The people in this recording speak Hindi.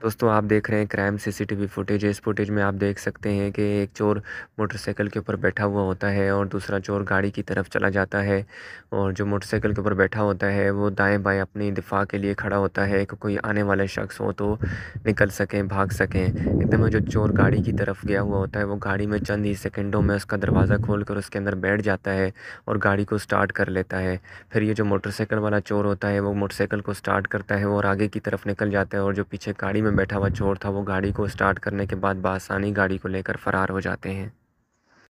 दोस्तों, आप देख रहे हैं क्राइम सीसीटीवी फुटेज इस फुटेज में आप देख सकते हैं कि एक चोर मोटरसाइकिल के ऊपर बैठा हुआ होता है और दूसरा चोर गाड़ी की तरफ़ चला जाता है और जो मोटरसाइकिल के ऊपर बैठा होता है, वो दाएँ बाएँ अपनी दिफा के लिए खड़ा होता है। कि कोई आने वाले शख्स हो तो निकल सकें, भाग सकें। एकदम जो चोर गाड़ी की तरफ़ गया हुआ होता है, वो गाड़ी में चंद ही सेकेंडों में उसका दरवाज़ा खोल कर उसके अंदर बैठ जाता है और गाड़ी को स्टार्ट कर लेता है। फिर ये जो मोटरसाइकिल वाला चोर होता है, वो मोटरसाइकिल को स्टार्ट करता है और आगे की तरफ़ निकल जाता है और जो पीछे गाड़ी में बैठा हुआ चोर था, वो गाड़ी को स्टार्ट करने के बाद बासानी गाड़ी को लेकर फ़रार हो जाते हैं।